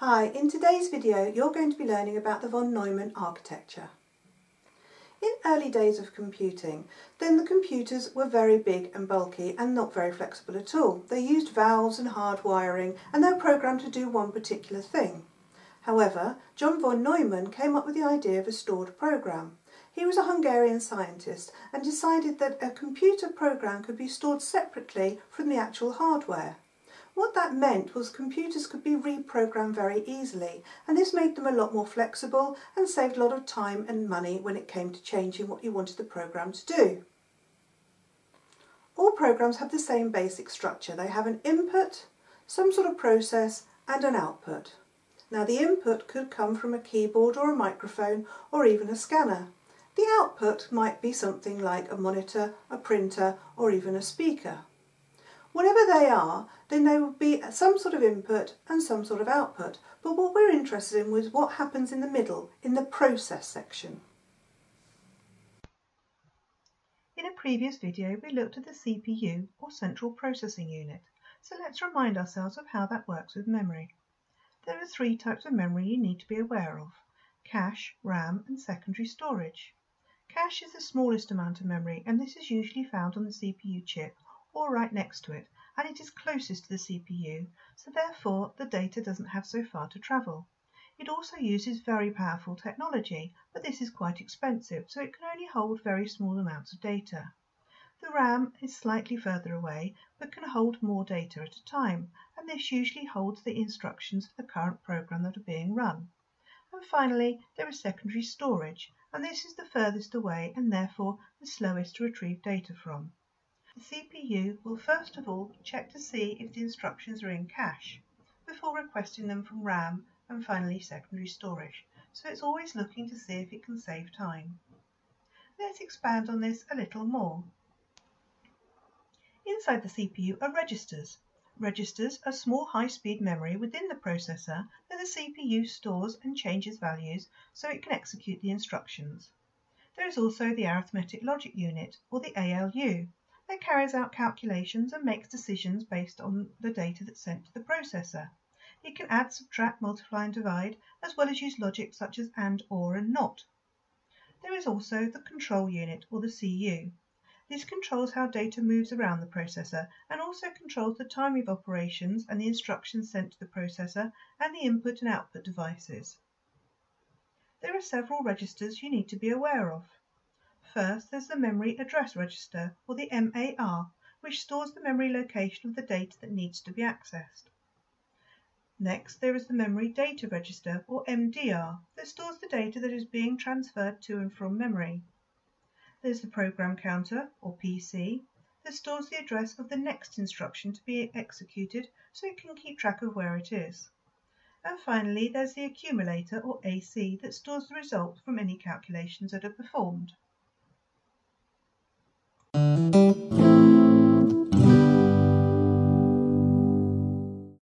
Hi, in today's video you're going to be learning about the von Neumann architecture. In early days of computing, then the computers were very big and bulky and not very flexible at all. They used valves and hard wiring and they were programmed to do one particular thing. However, John von Neumann came up with the idea of a stored program. He was a Hungarian scientist and decided that a computer program could be stored separately from the actual hardware. What that meant was computers could be reprogrammed very easily and this made them a lot more flexible and saved a lot of time and money when it came to changing what you wanted the program to do. All programs have the same basic structure. They have an input, some sort of process and an output. Now the input could come from a keyboard or a microphone or even a scanner. The output might be something like a monitor, a printer or even a speaker. Whatever they are, then there will be some sort of input and some sort of output. But what we're interested in was what happens in the middle, in the process section. In a previous video, we looked at the CPU, or Central Processing Unit. So let's remind ourselves of how that works with memory. There are three types of memory you need to be aware of. Cache, RAM and secondary storage. Cache is the smallest amount of memory and this is usually found on the CPU chip or right next to it, and it is closest to the CPU, so therefore the data doesn't have so far to travel. It also uses very powerful technology, but this is quite expensive, so it can only hold very small amounts of data. The RAM is slightly further away, but can hold more data at a time, and this usually holds the instructions for the current program that are being run. And finally, there is secondary storage, and this is the furthest away and therefore the slowest to retrieve data from. The CPU will first of all check to see if the instructions are in cache before requesting them from RAM and finally secondary storage, so it's always looking to see if it can save time. Let's expand on this a little more. Inside the CPU are registers. Registers are small high-speed memory within the processor that the CPU stores and changes values so it can execute the instructions. There is also the arithmetic logic unit, or the ALU, that carries out calculations and makes decisions based on the data that's sent to the processor. It can add, subtract, multiply and divide, as well as use logic such as AND, OR and NOT. There is also the control unit, or the CU. This controls how data moves around the processor and also controls the timing of operations and the instructions sent to the processor and the input and output devices. There are several registers you need to be aware of. First, there's the Memory Address Register, or the MAR, which stores the memory location of the data that needs to be accessed. Next, there is the Memory Data Register, or MDR, that stores the data that is being transferred to and from memory. There's the Program Counter, or PC, that stores the address of the next instruction to be executed so it can keep track of where it is. And finally, there's the Accumulator, or AC, that stores the result from any calculations that are performed.